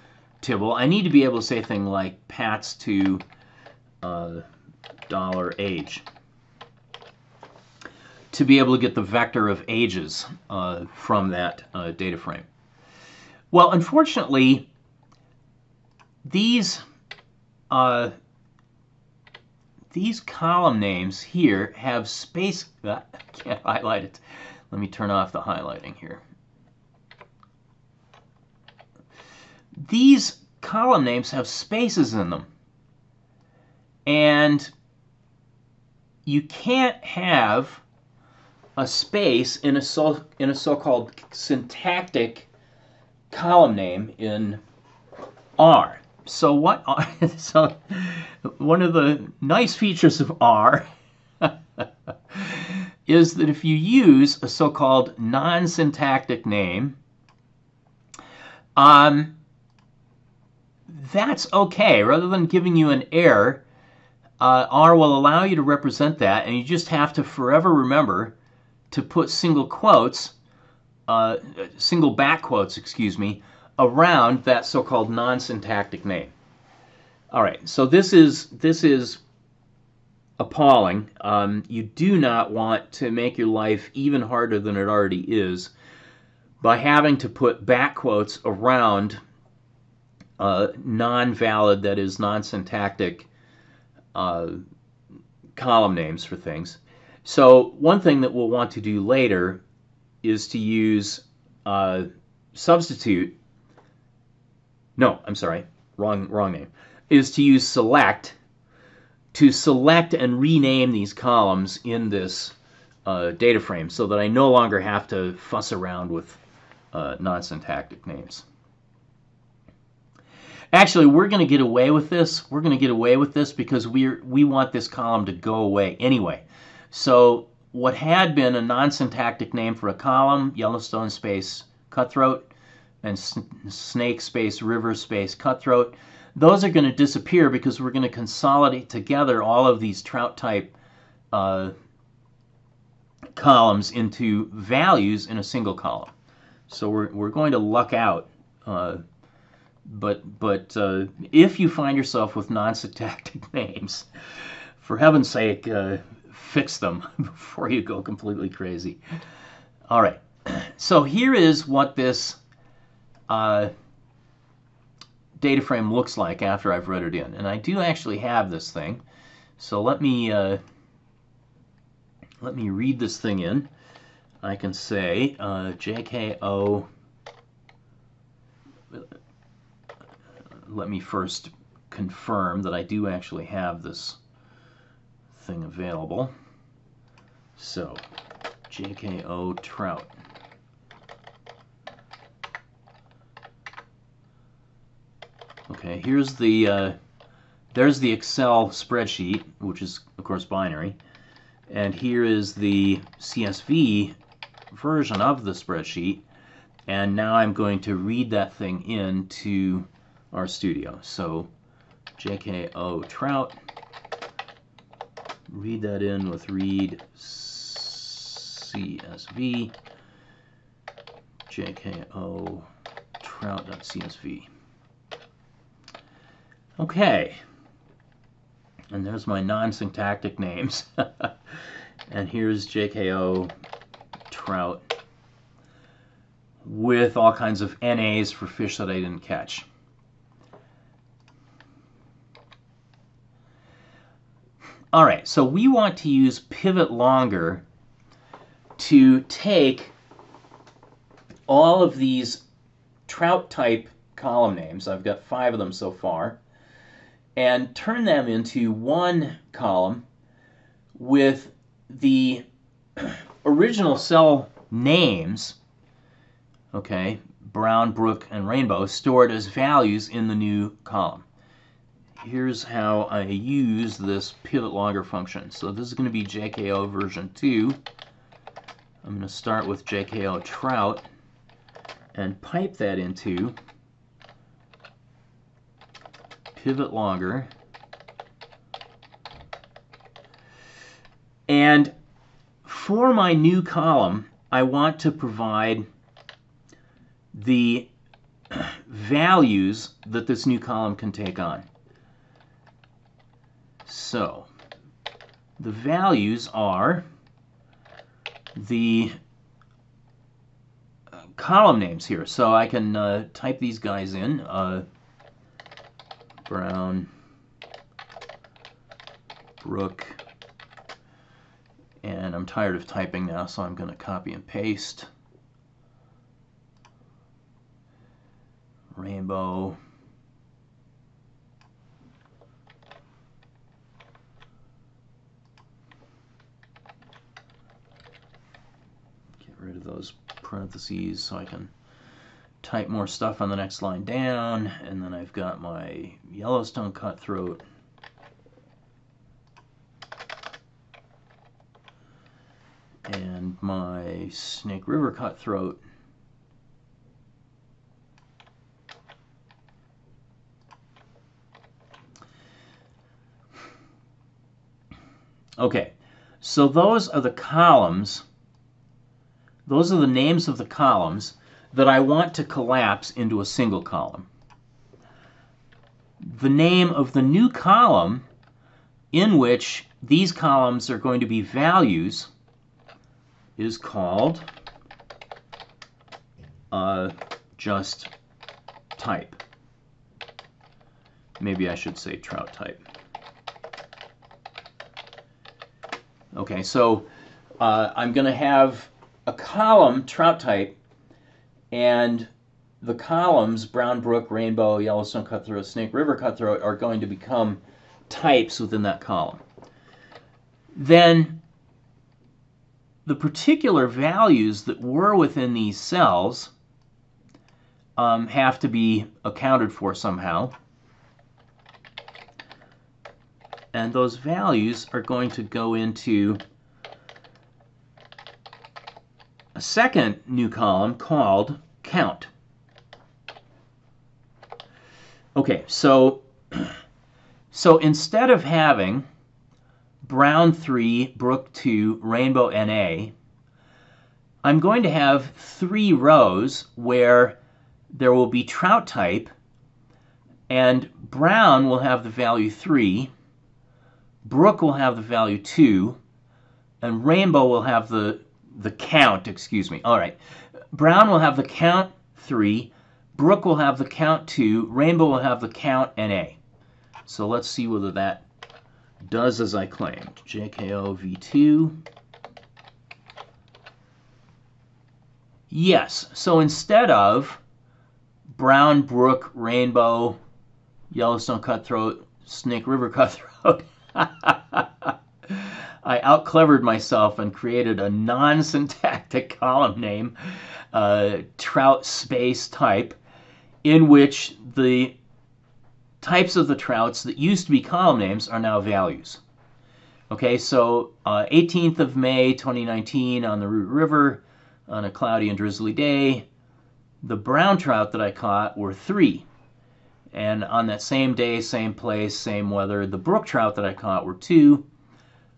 tibble. I need to be able to say things like Pats to uh, dollar age to be able to get the vector of ages uh, from that uh, data frame. Well, unfortunately, these uh, these column names here have space. [laughs] I can't highlight it. Let me turn off the highlighting here. These column names have spaces in them. And you can't have a space in a so in a so-called syntactic column name in R. So what? [laughs] so one of the nice features of R [laughs] is that if you use a so-called non-syntactic name, um, that's okay. Rather than giving you an error, uh, R will allow you to represent that, and you just have to forever remember to put single quotes, uh, single back quotes, excuse me, around that so-called non-syntactic name. All right, so this is this is appalling. Um, you do not want to make your life even harder than it already is by having to put back quotes around uh, non-valid, that is non-syntactic uh, column names for things. So one thing that we'll want to do later is to use uh, substitute. No, I'm sorry, wrong wrong name. Is to use select to select and rename these columns in this uh, data frame so that I no longer have to fuss around with uh, non-syntactic names. Actually, we're going to get away with this. We're going to get away with this because we we want this column to go away anyway. So what had been a non-syntactic name for a column, Yellowstone space cutthroat, and snake space river space cutthroat, those are going to disappear because we're going to consolidate together all of these trout type uh, columns into values in a single column. So we're, we're going to luck out. Uh, but but uh, if you find yourself with non-syntactic [laughs] names, for heaven's sake, uh, fix them [laughs] before you go completely crazy. All right, so here is what this uh, data frame looks like after I've read it in. And I do actually have this thing. So let me, uh, let me read this thing in. I can say uh, JKO, let me first confirm that I do actually have this thing available. So, JKO Trout. Okay, here's the, uh, there's the Excel spreadsheet, which is, of course, binary. And here is the CSV version of the spreadsheet. And now I'm going to read that thing into RStudio. So JKO Trout, read that in with read CSV, JKO trout.csv. Okay. And there's my non-syntactic names. [laughs] and here's JKO trout with all kinds of NAs for fish that I didn't catch. All right, so we want to use pivot longer to take all of these trout type column names, I've got five of them so far, and turn them into one column with the original cell names, okay, brown, brook, and rainbow, stored as values in the new column. Here's how I use this pivot longer function. So this is going to be JKO version 2. I'm going to start with JKO trout and pipe that into pivot longer. And for my new column, I want to provide the [clears throat] values that this new column can take on. So, the values are the uh, column names here. So I can uh, type these guys in. Uh, Brown, Brook, and I'm tired of typing now, so I'm going to copy and paste. Rainbow. Rid of those parentheses so I can type more stuff on the next line down, and then I've got my Yellowstone cutthroat. And my Snake River cutthroat. Okay, so those are the columns. Those are the names of the columns that I want to collapse into a single column. The name of the new column in which these columns are going to be values is called uh, just type. Maybe I should say trout type. Okay, so uh, I'm going to have a column trout type and the columns brown brook, rainbow, Yellowstone cutthroat, snake river cutthroat are going to become types within that column. Then the particular values that were within these cells um, have to be accounted for somehow. And those values are going to go into a second new column called count. Okay, so [clears throat] so instead of having brown 3, brook 2, rainbow NA, I'm going to have three rows where there will be trout type and brown will have the value 3, brook will have the value 2, and rainbow will have the the count, excuse me. All right. Brown will have the count 3, brook will have the count 2, rainbow will have the count NA. So let's see whether that does as I claimed. JKO V2. Yes, so instead of brown brook, rainbow, Yellowstone cutthroat, Snake River cutthroat, [laughs] I outclevered myself and created a non-syntactic [laughs] column name, uh, trout space type, in which the types of the trouts that used to be column names are now values. Okay, so uh, 18th of May 2019 on the Root River on a cloudy and drizzly day, the brown trout that I caught were three. And on that same day, same place, same weather, the brook trout that I caught were two.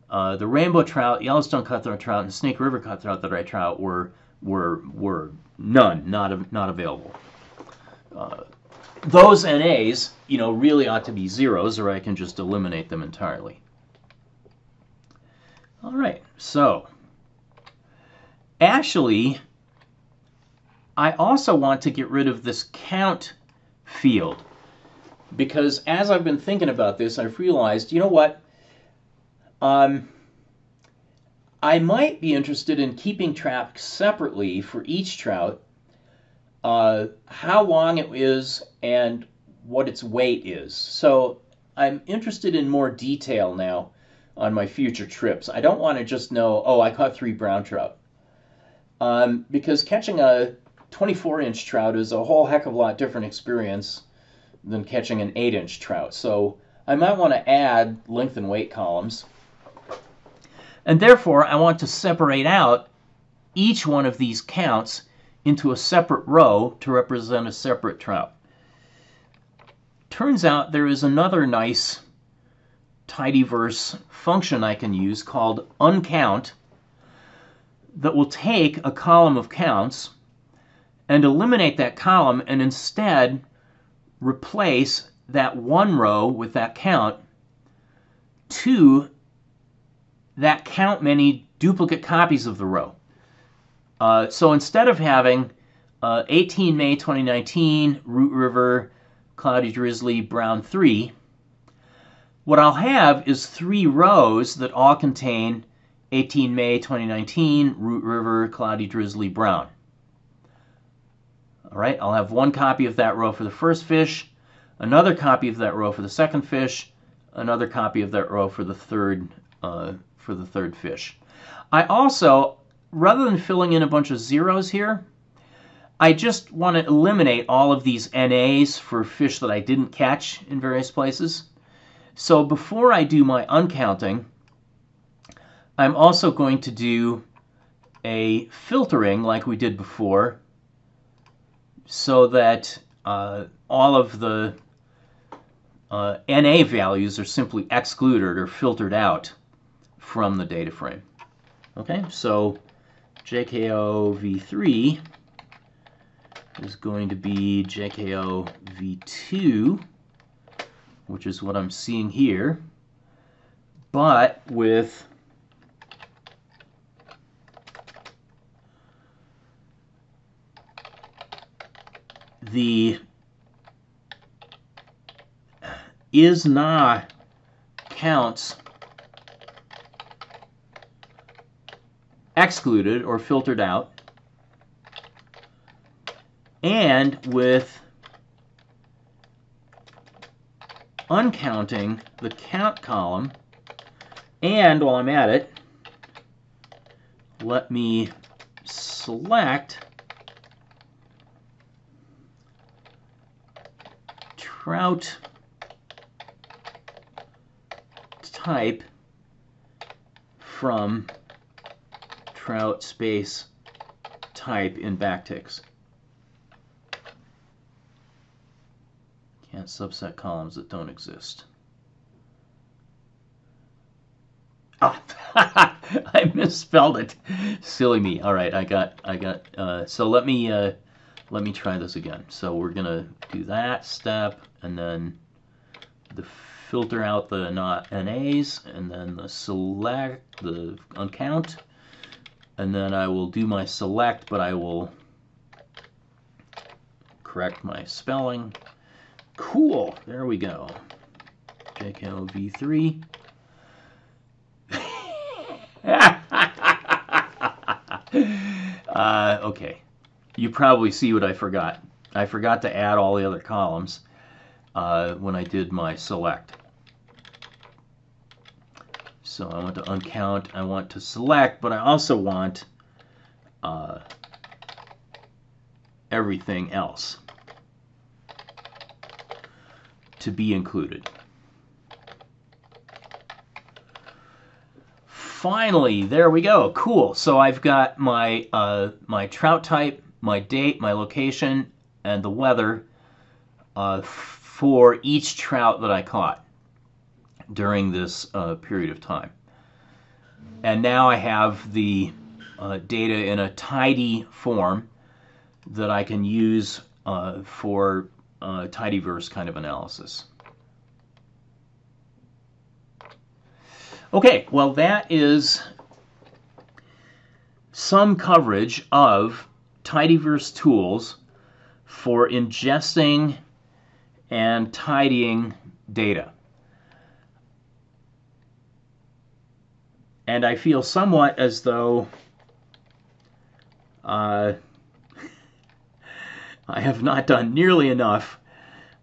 Uh, the rainbow trout, Yellowstone cutthroat trout, and Snake River cutthroat that I trout were were were none, not not available. Uh, those NAs, you know, really ought to be zeros, or I can just eliminate them entirely. All right, so actually, I also want to get rid of this count field because as I've been thinking about this, I've realized, you know what? Um, I might be interested in keeping track separately for each trout, uh, how long it is and what its weight is. So I'm interested in more detail now on my future trips. I don't want to just know, oh, I caught three brown trout. Um, because catching a 24 inch trout is a whole heck of a lot different experience than catching an 8 inch trout. So I might want to add length and weight columns. And therefore, I want to separate out each one of these counts into a separate row to represent a separate trout. Turns out there is another nice tidyverse function I can use called uncount that will take a column of counts and eliminate that column and instead replace that one row with that count to that count many duplicate copies of the row. Uh, so instead of having uh, 18 May 2019, Root River, Cloudy Drizzly, Brown 3, what I'll have is three rows that all contain 18 May 2019, Root River, Cloudy Drizzly, Brown. All right, I'll have one copy of that row for the first fish, another copy of that row for the second fish, another copy of that row for the third uh, for the third fish. I also, rather than filling in a bunch of zeros here, I just want to eliminate all of these NAs for fish that I didn't catch in various places. So before I do my uncounting, I'm also going to do a filtering like we did before so that uh, all of the uh, NA values are simply excluded or filtered out from the data frame. Okay, so JKO V3 is going to be JKO V2, which is what I'm seeing here. but with the is not counts excluded or filtered out and with uncounting the count column and while I'm at it let me select trout type from trout space type in backticks. Can't subset columns that don't exist. Oh, [laughs] I misspelled it. Silly me. All right, I got, I got. Uh, so let me, uh, let me try this again. So we're gonna do that step, and then the filter out the not NAs, and then the select, the uncount, and then I will do my select, but I will correct my spelling. Cool, there we go. JKO V3. [laughs] uh, okay, you probably see what I forgot. I forgot to add all the other columns uh, when I did my select. So I want to uncount, I want to select, but I also want uh, everything else to be included. Finally, there we go. Cool. So I've got my uh, my trout type, my date, my location, and the weather uh, for each trout that I caught during this uh, period of time. And now I have the uh, data in a tidy form that I can use uh, for uh, tidyverse kind of analysis. Okay, well that is some coverage of tidyverse tools for ingesting and tidying data. And I feel somewhat as though uh, [laughs] I have not done nearly enough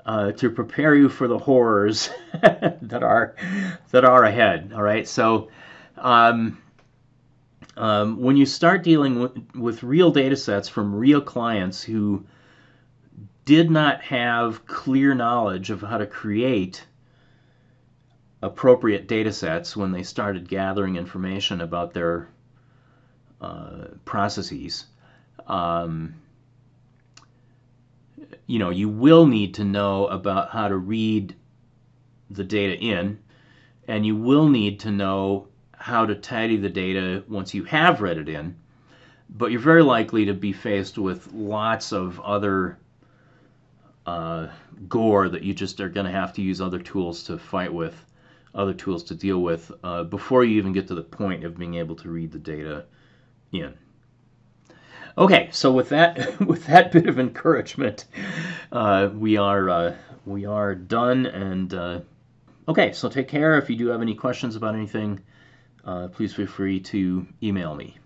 uh, to prepare you for the horrors [laughs] that are that are ahead. All right, so um, um, when you start dealing with, with real data sets from real clients who did not have clear knowledge of how to create appropriate data sets when they started gathering information about their uh, processes. Um, you know, you will need to know about how to read the data in, and you will need to know how to tidy the data once you have read it in. But you're very likely to be faced with lots of other uh, gore that you just are going to have to use other tools to fight with other tools to deal with uh, before you even get to the point of being able to read the data in. Okay, so with that [laughs] with that bit of encouragement, uh, we are uh, we are done. And uh, okay, so take care. If you do have any questions about anything, uh, please feel free to email me.